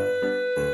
Música